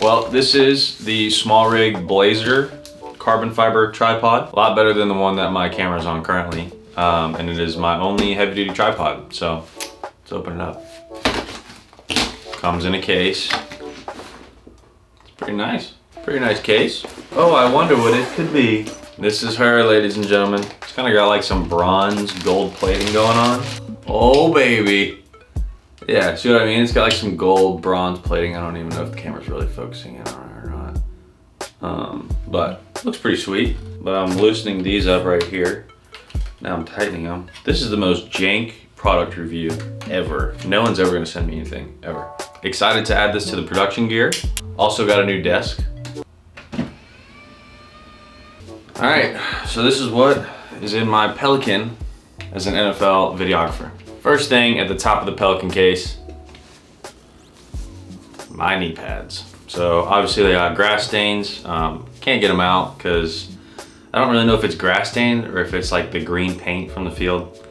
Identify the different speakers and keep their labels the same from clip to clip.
Speaker 1: Well, this is the small rig Blazer carbon fiber tripod. A lot better than the one that my camera's on currently. Um, and it is my only heavy duty tripod. So let's open it up. Comes in a case. It's pretty nice. Pretty nice case. Oh, I wonder what it could be. This is her, ladies and gentlemen. It's kind of got like some bronze gold plating going on. Oh, baby. Yeah, see what I mean? It's got like some gold bronze plating. I don't even know if the camera's really focusing in on it or not. Um, but looks pretty sweet. But I'm loosening these up right here. Now I'm tightening them. This is the most jank product review ever. No one's ever gonna send me anything, ever. Excited to add this to the production gear. Also got a new desk. All right, so this is what is in my Pelican as an NFL videographer. First thing at the top of the Pelican case, my knee pads. So obviously they got grass stains. Um, can't get them out because I don't really know if it's grass stained or if it's like the green paint from the field.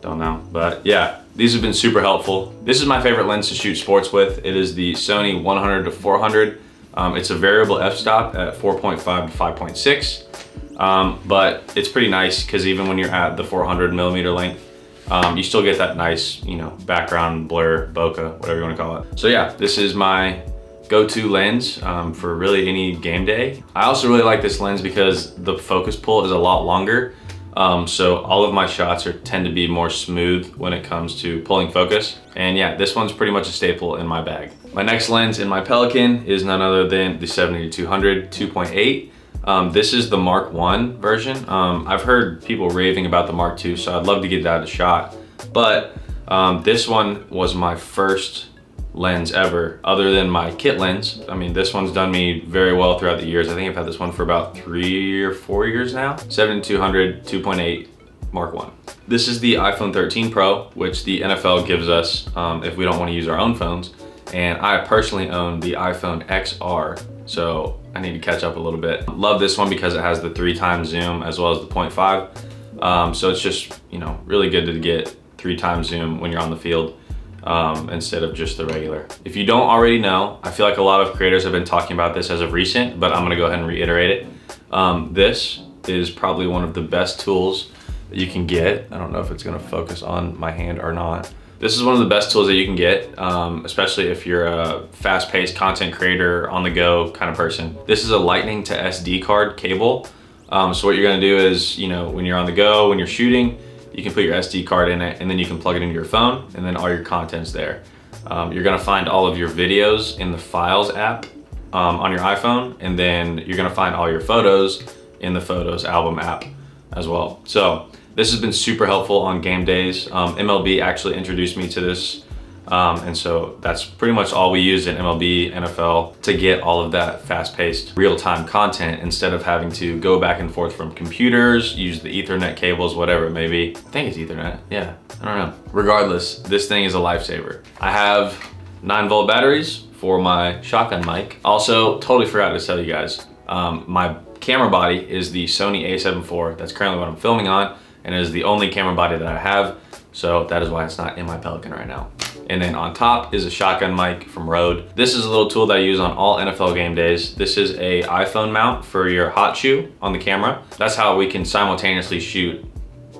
Speaker 1: Don't know, but yeah, these have been super helpful. This is my favorite lens to shoot sports with. It is the Sony 100 to 400. Um, it's a variable f-stop at 4.5 to 5.6, um, but it's pretty nice because even when you're at the 400 millimeter length, um, you still get that nice, you know, background blur, bokeh, whatever you want to call it. So yeah, this is my go-to lens um, for really any game day. I also really like this lens because the focus pull is a lot longer. Um, so all of my shots are tend to be more smooth when it comes to pulling focus. And yeah, this one's pretty much a staple in my bag. My next lens in my Pelican is none other than the 70-200 2.8. Um, this is the Mark 1 version. Um, I've heard people raving about the Mark 2, so I'd love to get that a shot. But um, this one was my first lens ever, other than my kit lens. I mean, this one's done me very well throughout the years. I think I've had this one for about three or four years now. 7200 2.8 Mark 1. This is the iPhone 13 Pro, which the NFL gives us um, if we don't want to use our own phones. And I personally own the iPhone XR, so I need to catch up a little bit. Love this one because it has the three times zoom as well as the 0.5. Um, so it's just, you know, really good to get three times zoom when you're on the field um, instead of just the regular. If you don't already know, I feel like a lot of creators have been talking about this as of recent, but I'm gonna go ahead and reiterate it. Um, this is probably one of the best tools that you can get. I don't know if it's gonna focus on my hand or not. This is one of the best tools that you can get, um, especially if you're a fast-paced content creator, on-the-go kind of person. This is a lightning to SD card cable. Um, so what you're gonna do is, you know, when you're on the go, when you're shooting, you can put your SD card in it and then you can plug it into your phone and then all your content's there. Um, you're gonna find all of your videos in the Files app um, on your iPhone and then you're gonna find all your photos in the Photos album app as well. So this has been super helpful on game days. Um, MLB actually introduced me to this. Um, and so that's pretty much all we use in MLB, NFL to get all of that fast-paced real-time content instead of having to go back and forth from computers, use the ethernet cables, whatever it may be. I think it's ethernet, yeah, I don't know. Regardless, this thing is a lifesaver. I have nine volt batteries for my shotgun mic. Also, totally forgot to tell you guys, um, my camera body is the Sony a7 IV. That's currently what I'm filming on and it is the only camera body that I have. So that is why it's not in my Pelican right now. And then on top is a shotgun mic from Rode. This is a little tool that I use on all NFL game days. This is a iPhone mount for your hot shoe on the camera. That's how we can simultaneously shoot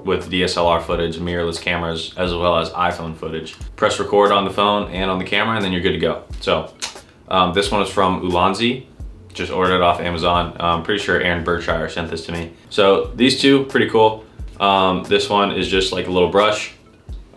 Speaker 1: with DSLR footage, mirrorless cameras, as well as iPhone footage. Press record on the phone and on the camera and then you're good to go. So um, this one is from Ulanzi. Just ordered it off Amazon. I'm pretty sure Aaron Berkshire sent this to me. So these two, pretty cool. Um, this one is just like a little brush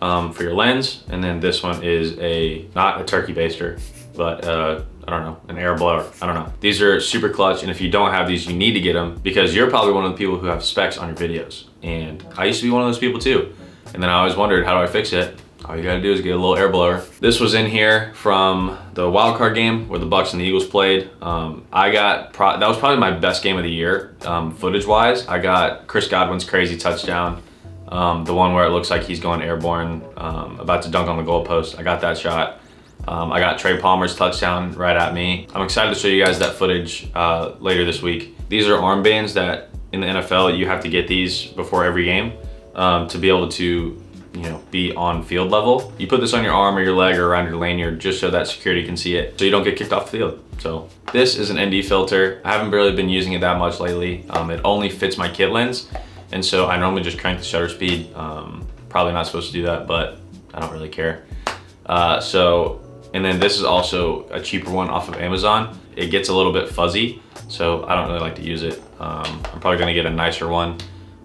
Speaker 1: um, for your lens. And then this one is a, not a turkey baster, but uh, I don't know, an air blower. I don't know. These are super clutch. And if you don't have these, you need to get them because you're probably one of the people who have specs on your videos. And I used to be one of those people too. And then I always wondered, how do I fix it? All you gotta do is get a little air blower. This was in here from the wild card game where the Bucs and the Eagles played. Um, I got, that was probably my best game of the year, um, footage wise. I got Chris Godwin's crazy touchdown. Um, the one where it looks like he's going airborne, um, about to dunk on the goalpost. I got that shot. Um, I got Trey Palmer's touchdown right at me. I'm excited to show you guys that footage uh, later this week. These are armbands that in the NFL, you have to get these before every game um, to be able to you know, be on field level. You put this on your arm or your leg or around your lanyard just so that security can see it so you don't get kicked off the field. So this is an ND filter. I haven't really been using it that much lately. Um, it only fits my kit lens. And so I normally just crank the shutter speed. Um, probably not supposed to do that, but I don't really care. Uh, so, and then this is also a cheaper one off of Amazon. It gets a little bit fuzzy, so I don't really like to use it. Um, I'm probably gonna get a nicer one.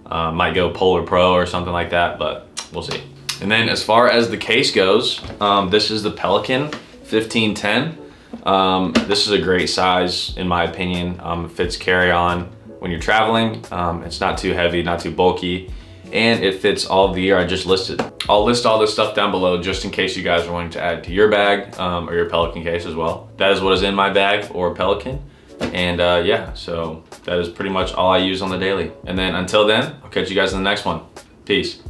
Speaker 1: Uh, might go Polar Pro or something like that, but we'll see. And then as far as the case goes, um, this is the Pelican 1510. Um, this is a great size in my opinion. Um, it fits carry on when you're traveling. Um, it's not too heavy, not too bulky, and it fits all the gear I just listed. I'll list all this stuff down below just in case you guys are wanting to add to your bag um, or your Pelican case as well. That is what is in my bag or Pelican. And uh, yeah, so that is pretty much all I use on the daily. And then until then, I'll catch you guys in the next one. Peace.